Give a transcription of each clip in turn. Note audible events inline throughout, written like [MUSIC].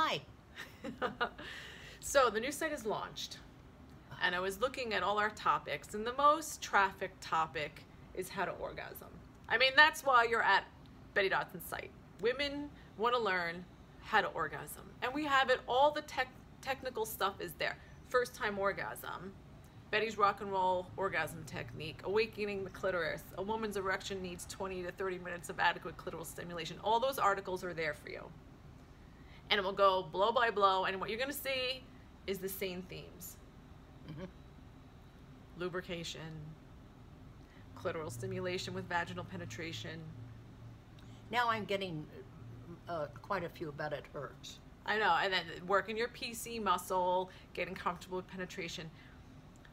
Hi. [LAUGHS] so the new site is launched, and I was looking at all our topics, and the most trafficked topic is how to orgasm. I mean, that's why you're at Betty Dodson's site. Women want to learn how to orgasm, and we have it. All the tech technical stuff is there. First time orgasm, Betty's rock and roll orgasm technique, awakening the clitoris, a woman's erection needs 20 to 30 minutes of adequate clitoral stimulation. All those articles are there for you. And it will go blow by blow, and what you're going to see is the same themes mm-hmm. lubrication, clitoral stimulation with vaginal penetration. Now I'm getting uh, quite a few about it hurts. I know, and then working your PC muscle, getting comfortable with penetration.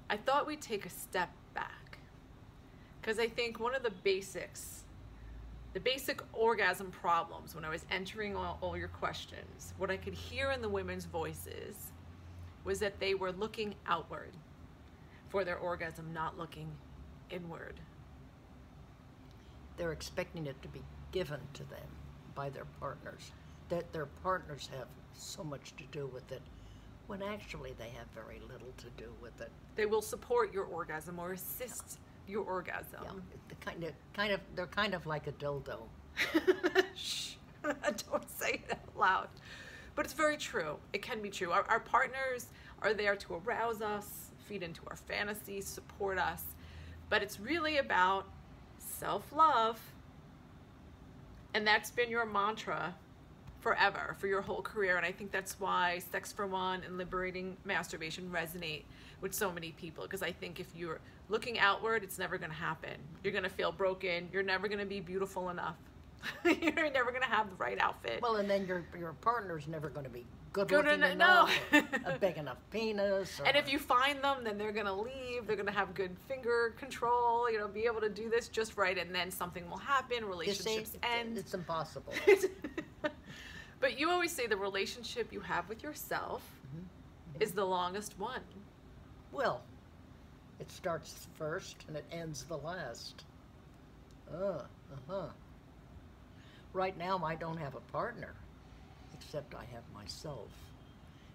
I thought we'd take a step back because I think one of the basics, the basic orgasm problems when I was entering all, all your questions, what I could hear in the women's voices was that they were looking outward for their orgasm, not looking inward. They're expecting it to be given to them by their partners, that their partners have so much to do with it when actually they have very little to do with it. They will support your orgasm or assist. Your orgasm. Yeah, the kind of, kind of, they're kind of like a dildo. [LAUGHS] Shh, [LAUGHS] don't say it out loud. But it's very true. It can be true. Our, our partners are there to arouse us, feed into our fantasies, support us. But it's really about self love. And that's been your mantra forever for your whole career and i think that's why sex for one and liberating masturbation resonate with so many people because i think if you're looking outward it's never going to happen. You're going to feel broken. You're never going to be beautiful enough. [LAUGHS] You're never going to have the right outfit. Well and then your your partner's never going to be good, good looking enough. no. a big enough penis or... [LAUGHS] and if you find them then they're going to leave. They're going to have good finger control you know be able to do this just right and then something will happen relationships see, end. it's impossible [LAUGHS] but you always say the relationship you have with yourself mm-hmm. Mm-hmm. is the longest one. Well, it starts first and it ends the last. Uh, uh-huh. Right now, I don't have a partner, except I have myself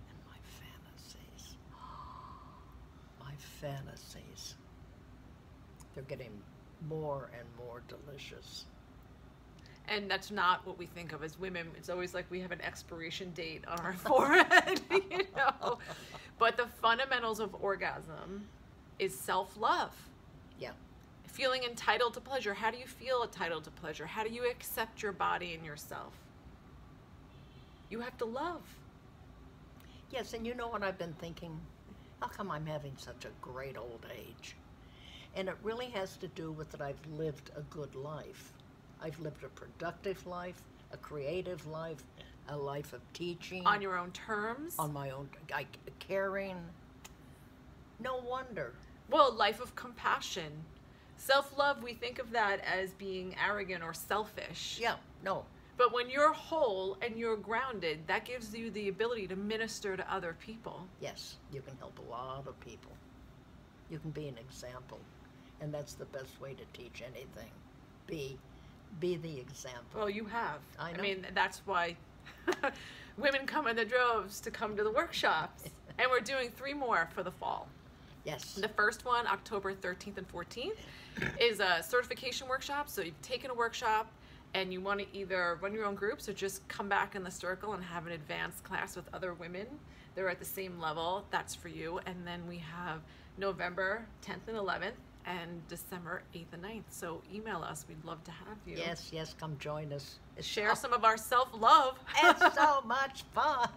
and my fantasies. [GASPS] my fantasies. They're getting more and more delicious and that's not what we think of as women. It's always like we have an expiration date on our [LAUGHS] forehead, [LAUGHS] you know. But the fundamentals of orgasm is self-love. Yeah. Feeling entitled to pleasure. How do you feel entitled to pleasure? How do you accept your body and yourself? You have to love. Yes, and you know what I've been thinking? How come I'm having such a great old age? And it really has to do with that I've lived a good life. I've lived a productive life, a creative life, a life of teaching. On your own terms? On my own, I, caring. No wonder. Well, life of compassion. Self love, we think of that as being arrogant or selfish. Yeah, no. But when you're whole and you're grounded, that gives you the ability to minister to other people. Yes, you can help a lot of people. You can be an example. And that's the best way to teach anything. Be be the example. Well, you have. I, I mean, that's why [LAUGHS] women come in the droves to come to the workshops. [LAUGHS] and we're doing three more for the fall. Yes. The first one, October 13th and 14th, is a certification workshop. So you've taken a workshop and you want to either run your own groups or just come back in the circle and have an advanced class with other women. They're at the same level. That's for you. And then we have November 10th and 11th and December 8th and 9th. So email us. We'd love to have you. Yes, yes, come join us. It's Share some of our self love. it's so [LAUGHS] much fun.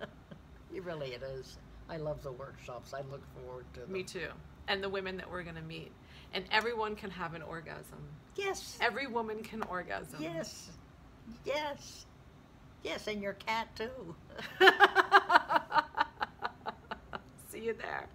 [LAUGHS] it really it is. I love the workshops. I look forward to them. Me too. And the women that we're going to meet. And everyone can have an orgasm. Yes. Every woman can orgasm. Yes. Yes. Yes, and your cat too. [LAUGHS] See you there.